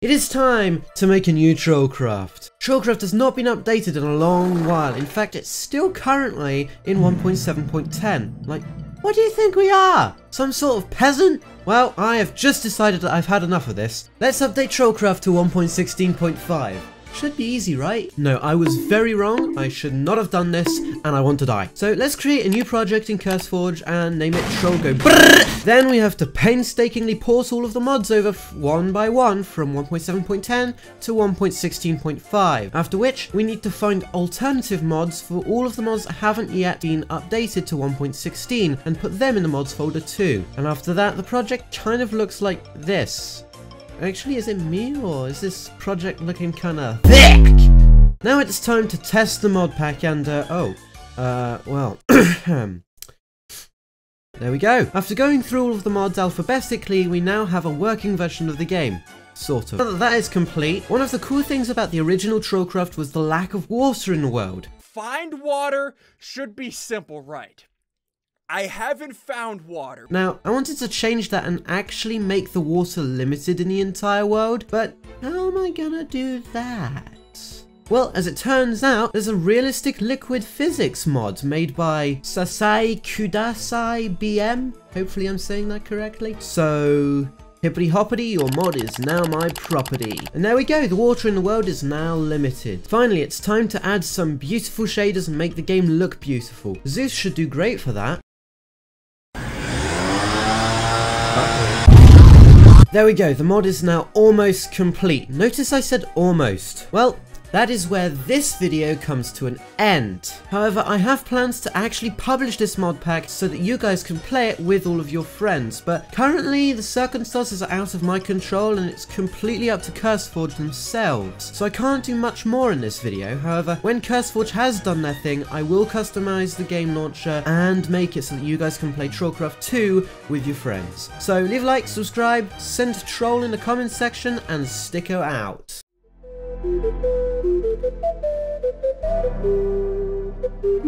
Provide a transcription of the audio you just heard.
It is time to make a new Trollcraft. Trollcraft has not been updated in a long while. In fact, it's still currently in 1.7.10. Like, what do you think we are? Some sort of peasant? Well, I have just decided that I've had enough of this. Let's update Trollcraft to 1.16.5. Should be easy, right? No, I was very wrong. I should not have done this, and I want to die. So let's create a new project in CurseForge and name it Trollgo. Brrr! Then we have to painstakingly port all of the mods over one by one from 1.7.10 to 1.16.5. After which, we need to find alternative mods for all of the mods that haven't yet been updated to 1.16 and put them in the mods folder too. And after that, the project kind of looks like this. Actually, is it me or is this project looking kinda thick? Now it's time to test the mod pack and, uh, oh, uh, well, there we go. After going through all of the mods alphabetically, we now have a working version of the game. Sort of. Now that that is complete, one of the cool things about the original Trollcraft was the lack of water in the world. Find water should be simple, right? I haven't found water. Now, I wanted to change that and actually make the water limited in the entire world, but how am I gonna do that? Well, as it turns out, there's a realistic liquid physics mod made by Sasai Kudasai BM. Hopefully I'm saying that correctly. So, Hippity hoppity, your mod is now my property. And there we go, the water in the world is now limited. Finally, it's time to add some beautiful shaders and make the game look beautiful. SEUS should do great for that. There we go, the mod is now almost complete. Notice I said almost. Well, that is where this video comes to an end. However, I have plans to actually publish this mod pack so that you guys can play it with all of your friends, but currently the circumstances are out of my control and it's completely up to CurseForge themselves, so I can't do much more in this video. However, when CurseForge has done their thing, I will customize the game launcher and make it so that you guys can play Trollcraft 2 with your friends. So leave a like, subscribe, send a troll in the comments section, and sticko out.